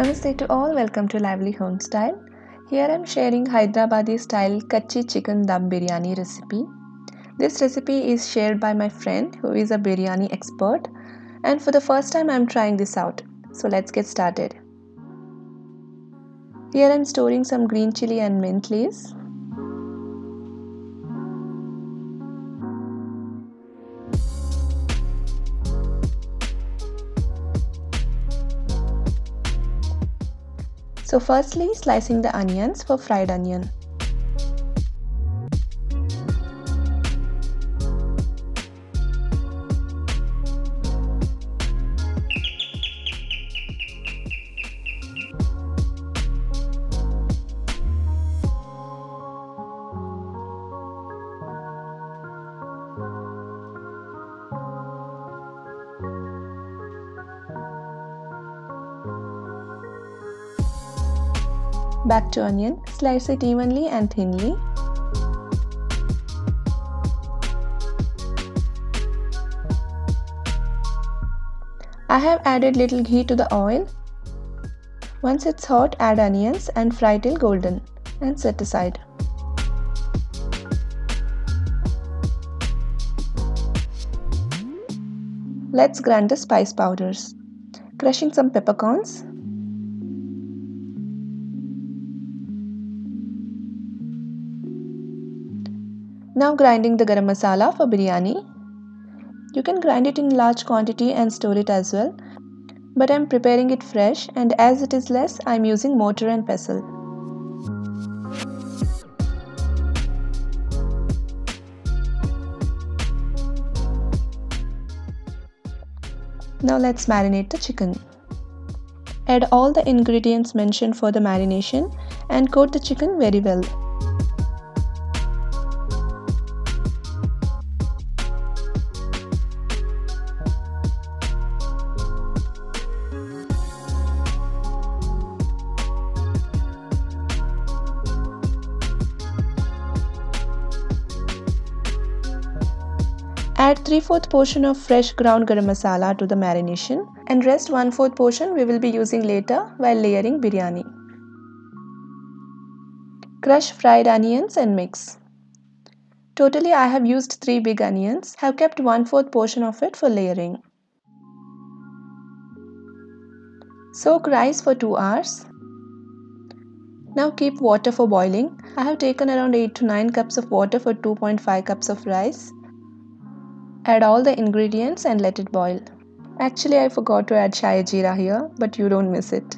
Namaste to all, welcome to Lively Home Style. Here I am sharing Hyderabadi style Kachi chicken dum biryani recipe. This recipe is shared by my friend who is a biryani expert and for the first time I am trying this out. So let's get started. Here I am storing some green chili and mint leaves. So firstly slicing the onions for fried onion. Back to onion, slice it evenly and thinly. I have added little ghee to the oil. Once it's hot, add onions and fry till golden and set aside. Let's grind the spice powders. Crushing some peppercorns, Now grinding the garam masala for biryani. You can grind it in large quantity and store it as well. But I'm preparing it fresh and as it is less, I'm using mortar and pestle. Now let's marinate the chicken. Add all the ingredients mentioned for the marination and coat the chicken very well. Add 3 4th portion of fresh ground garam masala to the marination and rest 1 4th portion we will be using later while layering biryani. Crush fried onions and mix. Totally I have used 3 big onions, have kept 1 4th portion of it for layering. Soak rice for 2 hours. Now keep water for boiling. I have taken around 8 to 9 cups of water for 2.5 cups of rice. Add all the ingredients and let it boil. Actually, I forgot to add shahi jeera here, but you don't miss it.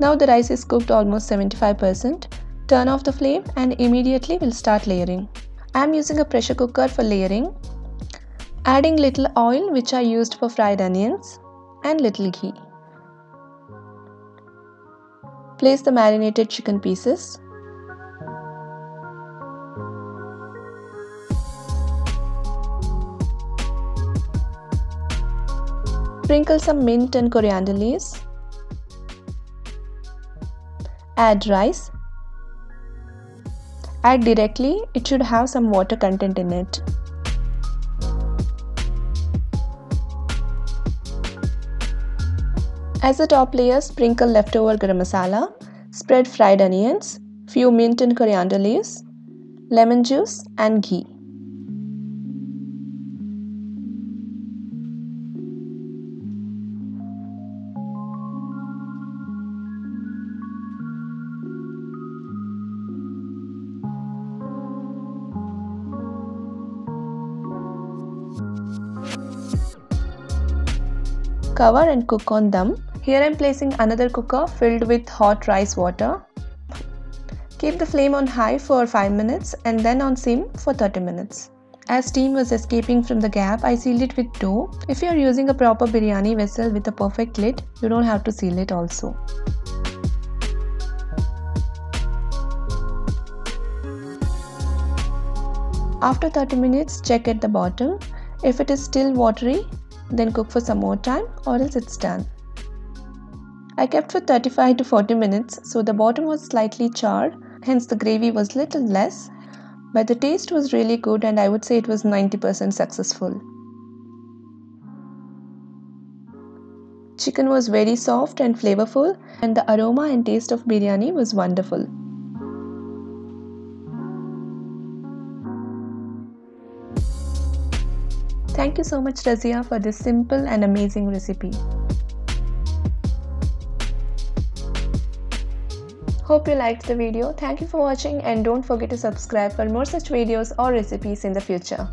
Now the rice is cooked almost 75%. Turn off the flame and immediately we'll start layering. I am using a pressure cooker for layering. Adding little oil which I used for fried onions and little ghee. Place the marinated chicken pieces. Sprinkle some mint and coriander leaves. Add rice Add directly, it should have some water content in it. As a top layer, sprinkle leftover garam masala, spread fried onions, few mint and coriander leaves, lemon juice and ghee. Cover and cook on dum. Here I am placing another cooker filled with hot rice water. Keep the flame on high for 5 minutes and then on sim for 30 minutes. As steam was escaping from the gap, I sealed it with dough. If you are using a proper biryani vessel with a perfect lid, you don't have to seal it also. After 30 minutes, check at the bottom If it is still watery, then cook for some more time or else it's done. I kept for 35 to 40 minutes so the bottom was slightly charred, hence the gravy was little less, but the taste was really good and I would say it was 90% successful. Chicken was very soft and flavorful and the aroma and taste of biryani was wonderful. Thank you so much Raziya for this simple and amazing recipe. Hope you liked the video. Thank you for watching and don't forget to subscribe for more such videos or recipes in the future.